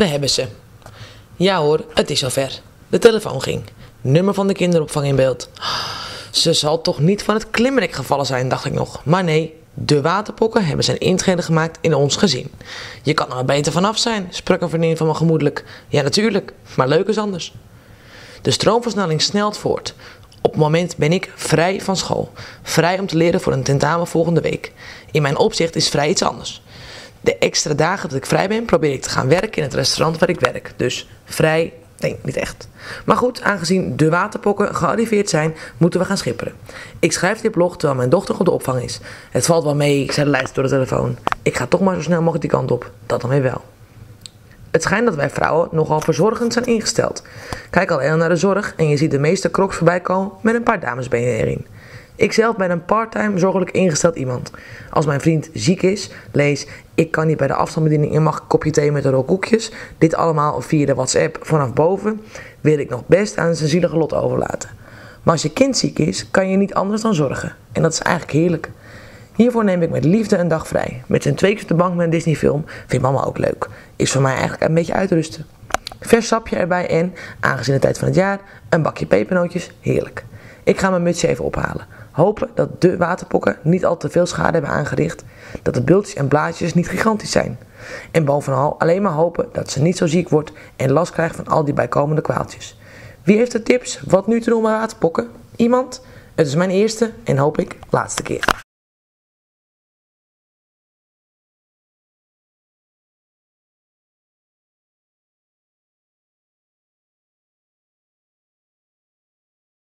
we hebben ze. Ja hoor, het is zover. De telefoon ging. Nummer van de kinderopvang in beeld. Ze zal toch niet van het klimrek gevallen zijn, dacht ik nog. Maar nee, de waterpokken hebben zijn intrede gemaakt in ons gezin. Je kan er maar beter vanaf zijn, sprak een vriendin van me gemoedelijk. Ja, natuurlijk, maar leuk is anders. De stroomversnelling snelt voort. Op het moment ben ik vrij van school. Vrij om te leren voor een tentamen volgende week. In mijn opzicht is vrij iets anders. De extra dagen dat ik vrij ben, probeer ik te gaan werken in het restaurant waar ik werk. Dus vrij, nee, niet echt. Maar goed, aangezien de waterpokken gearriveerd zijn, moeten we gaan schipperen. Ik schrijf dit blog terwijl mijn dochter op de opvang is. Het valt wel mee, zei de lijst door de telefoon. Ik ga toch maar zo snel mogelijk die kant op. Dat dan weer wel. Het schijnt dat wij vrouwen nogal verzorgend zijn ingesteld. Kijk al even naar de zorg en je ziet de meeste crocs voorbij komen met een paar damesbenen erin. Ik zelf ben een parttime zorgelijk ingesteld iemand. Als mijn vriend ziek is, lees ik kan niet bij de afstandsbediening in mag kopje thee met een rol koekjes. Dit allemaal via de WhatsApp vanaf boven wil ik nog best aan zijn zielige lot overlaten. Maar als je kind ziek is, kan je niet anders dan zorgen. En dat is eigenlijk heerlijk. Hiervoor neem ik met liefde een dag vrij. Met z'n twee keer op de bank met een Disney film vindt mama ook leuk. Is voor mij eigenlijk een beetje uitrusten. Vers sapje erbij en, aangezien de tijd van het jaar, een bakje pepernootjes, heerlijk. Ik ga mijn mutsje even ophalen. Hopen dat de waterpokken niet al te veel schade hebben aangericht. Dat de bultjes en blaadjes niet gigantisch zijn. En bovenal alleen maar hopen dat ze niet zo ziek wordt en last krijgt van al die bijkomende kwaaltjes. Wie heeft de tips wat nu te doen met waterpokken? Iemand? Het is mijn eerste en hoop ik laatste keer.